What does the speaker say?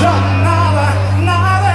Ya nada, nada